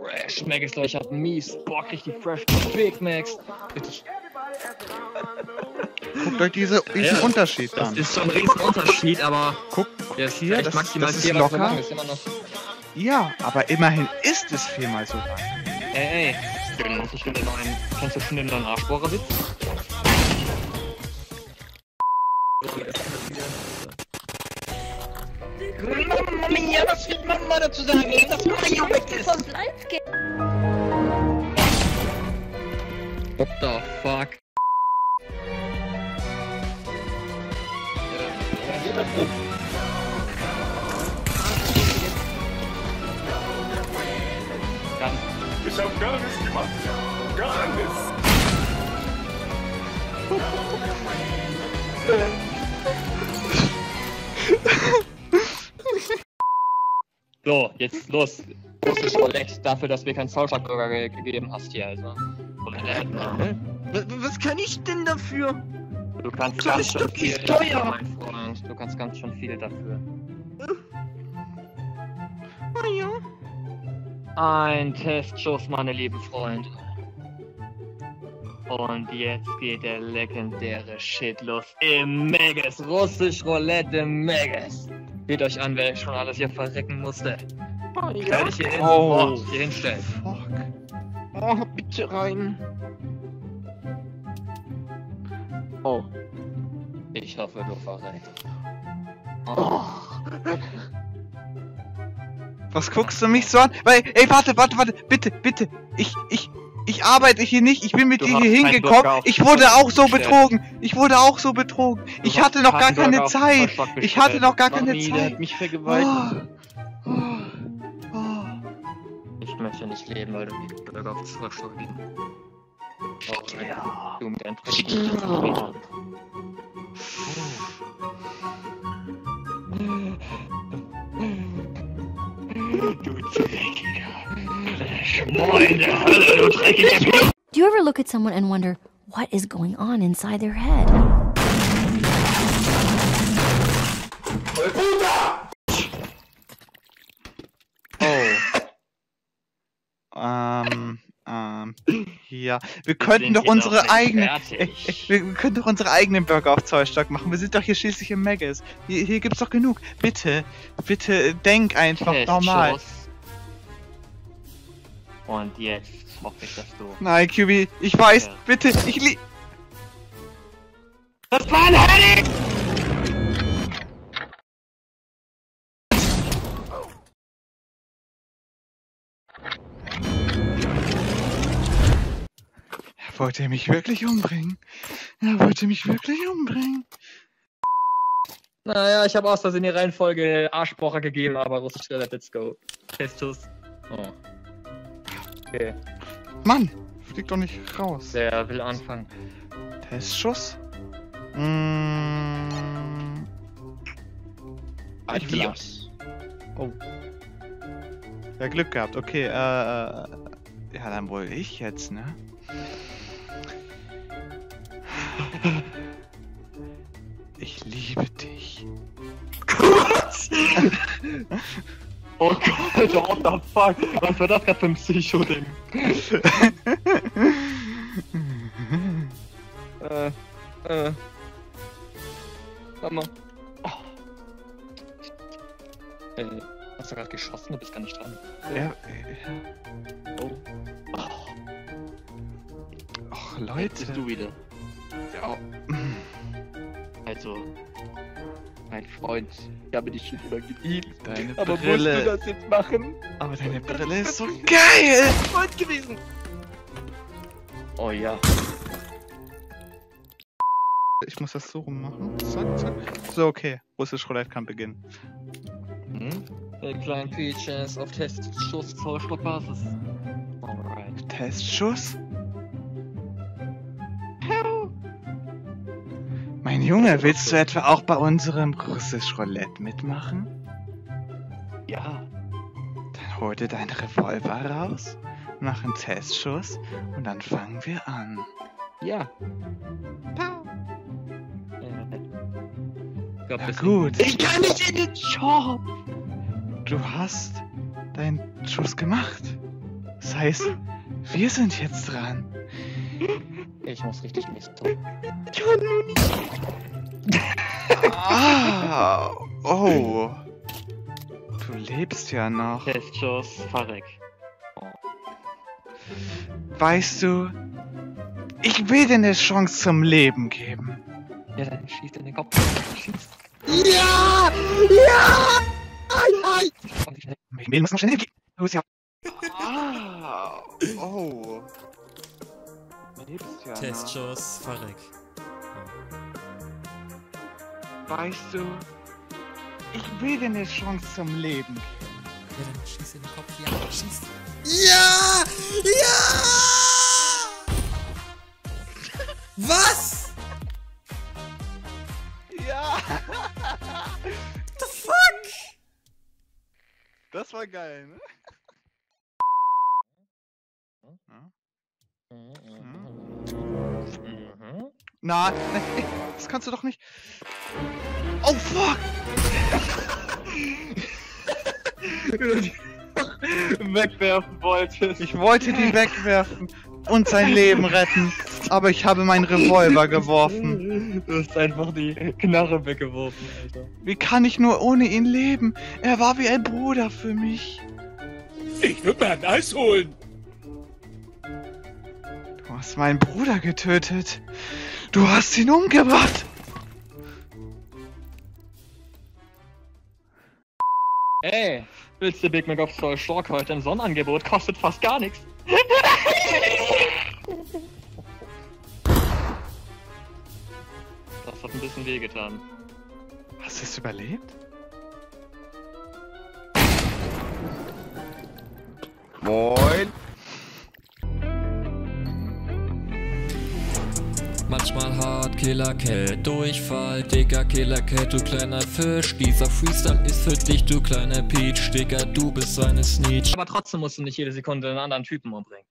fresh Macs, Leute. Ich hab mies Bock, richtig fresh Big Macs. Richtig. Guckt euch diese, diesen Ja, Unterschied Das an. ist schon ein riesen Unterschied, aber Guck, der ist hier, das- maximal das ist locker. lang. Ist immer noch. ja, aber immerhin ist es viermal so lang. Ey, ey. Kennst du schon den neuen, kennst du schon den neuen Arschbohrerwitz? Mamma mia, was will Mama dazu sagen? Das Mario weg ist. Von Live What the fuck? Dann Ich hab gar nichts gemacht. Gar nichts. So, jetzt los. Großes Roulette dafür, dass wir keinen Zollstockburger ge gegeben hast hier, also. Was, kann ich denn dafür? Du kannst Soll ganz schön viel dafür, steuern? mein Freund. Du kannst ganz schön viel dafür. Oh ja. Ein Testschuss, meine lieben Freunde. Und jetzt geht der legendäre Shit los. Im Megas. Russisch Roulette im Megas. Seht euch an, wer schon alles hier verrecken musste. Oh Ich werde dich hier, hin, Oh. oh, hier hinstellen. Fuck. Oh, bitte rein. Oh. Ich hoffe, du verreckst. Oh. Was guckst du mich so an? Weil, ey, warte, warte, warte, bitte, bitte. Ich, ich, ich arbeite hier nicht. Ich bin mit Du dir hier hingekommen. Ich wurde auch so betrogen. Ich wurde auch so betrogen. Du Ich hatte noch gar keine Zeit. Ich hatte noch gar keine Mami, der hat Zeit. mich Oh, vergewaltigt. oh, oh. Ich möchte nicht leben, weil du die Bürger auf Zollstock liegen. Oh, Ja. Du mit deinem dreckigen Du dreckiger Do you ever look at someone and wonder what is going on inside their head? Oh, Ähm, ähm, ja. Wir könnten doch unsere nicht eigene. Ey, fertig. ey, wir, wir können doch unsere eigenen Burger auf Zollstock machen. Wir sind doch hier schließlich im Megas. Hier, hier gibt's doch genug. Bitte, bitte denk einfach normal. Und jetzt hoffe ich, dass du... Nein, QB, ich weiß, Ja. bitte, ich lieb. Das war ein Henning! Er wollte mich wirklich umbringen. Er wollte mich wirklich umbringen. Naja, ich habe aus Versehen die Reihenfolge Arschbocher gegeben, aber russisch Roulette, let's go. Testschuss. Oh. Okay, Mann, flieg doch nicht raus. wer will anfangen? Testschuss? Mmh. Adios. Oh. Ja, Glück gehabt. Okay, äh, äh. Ja, dann wohl ich jetzt, ne? Ich liebe dich. Oh Gott, what the fuck? Was war das gerade für ein Psycho-Ding? äh, äh. Warte mal. Oh. Äh, hast du gerade geschossen? Du bist gar nicht dran. Ja, äh, Oh. ach, Jetzt Leute. bist du wieder. Ja, also. Mein Freund, ich habe dich schon immer geliebt. Deine Aber musst du Brille. das jetzt machen? Aber deine Brille ist so geil! Freund gewesen. Oh ja. Ich muss das so rum machen. Zack, zack. So, okay. Russisch Roulette kann beginnen. Hm? Der kleinen Peaches auf Testschuss Zollstockbasis. Alright. Testschuss? Mein Junge, willst du etwa auch bei unserem Russisch Roulette mitmachen? Ja. Dann hol dir deinen Revolver raus, mach einen Testschuss und dann fangen wir an. Ja. Äh, ich glaub, Ja das gut, Ich kann nicht in den Shop. du hast deinen Schuss gemacht. Das heißt, wir sind jetzt dran. Ich muss richtig Mist tun. Ah, oh. Du lebst ja noch. Testschuss, verreck. Weißt du, ich will dir eine Chance zum Leben geben. Ja, dann schießt in den Kopf. Schießt. Ja! Ja! Ei, ei! Wir müssen noch schnell gehen. Los, ja. Testschuss, verreck. Weißt du, ich will dir eine Chance zum Leben geben. Ja, dann schieß in den Kopf. Ja, schieß. Ja! Ja! Was? Ja! The fuck? Das war geil, ne? Mhm. Na, ne, ey, das kannst du doch nicht. Oh fuck! Wegwerfen wolltest. Ich wollte die wegwerfen und sein Leben retten, aber ich habe meinen Revolver geworfen. Du hast einfach die Knarre weggeworfen, Alter. Wie kann ich nur ohne ihn leben? Er war wie ein Bruder für mich. Ich würde mir ein Eis holen. Du hast meinen Bruder getötet. Du hast ihn umgebracht. Ey, willst du Big Mac of Soul Stork heute im Sonnenangebot? Kostet fast gar nichts. Das hat ein bisschen wehgetan. Hast du es überlebt? Moin. Manchmal hart, Killer Cat, Durchfall, dicker Killer Cat, du kleiner Fisch. Dieser Freestyle ist für dich, du kleiner Peach, Digga, du bist eine Sneech. Aber trotzdem musst du nicht jede Sekunde einen anderen Typen umbringen.